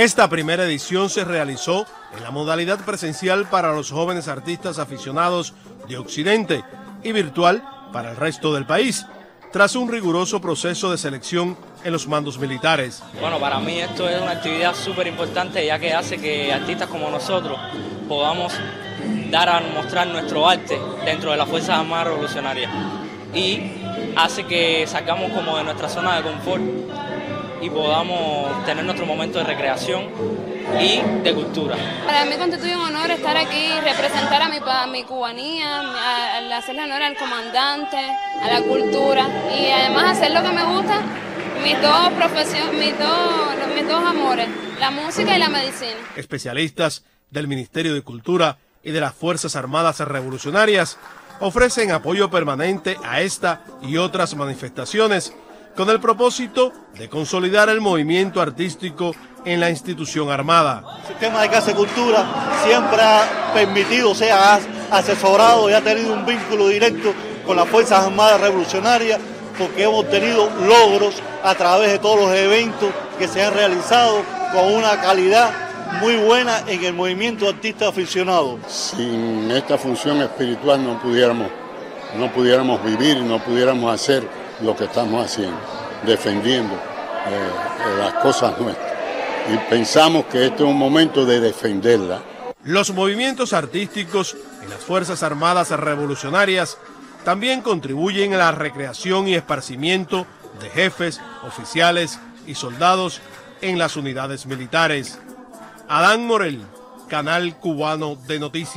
Esta primera edición se realizó en la modalidad presencial para los jóvenes artistas aficionados de Occidente y virtual para el resto del país, tras un riguroso proceso de selección en los mandos militares. Bueno, para mí esto es una actividad súper importante ya que hace que artistas como nosotros podamos dar a mostrar nuestro arte dentro de las Fuerzas Armadas Revolucionarias y hace que sacamos como de nuestra zona de confort y podamos tener nuestro momento de recreación y de cultura. Para mí constituye un honor estar aquí, representar a mi, a mi cubanía, a, hacerle honor al comandante, a la cultura y además hacer lo que me gusta, mis dos profesiones, mis dos, mis dos amores, la música y la medicina. Especialistas del Ministerio de Cultura y de las Fuerzas Armadas Revolucionarias ofrecen apoyo permanente a esta y otras manifestaciones con el propósito de consolidar el movimiento artístico en la institución armada. El sistema de Casa de Cultura siempre ha permitido, o sea, ha asesorado y ha tenido un vínculo directo con las Fuerzas Armadas Revolucionarias porque hemos tenido logros a través de todos los eventos que se han realizado con una calidad muy buena en el movimiento artista aficionado. Sin esta función espiritual no pudiéramos, no pudiéramos vivir, no pudiéramos hacer lo que estamos haciendo, defendiendo eh, las cosas nuestras. Y pensamos que este es un momento de defenderla. Los movimientos artísticos en las Fuerzas Armadas Revolucionarias también contribuyen a la recreación y esparcimiento de jefes, oficiales y soldados en las unidades militares. Adán Morel, Canal Cubano de Noticias.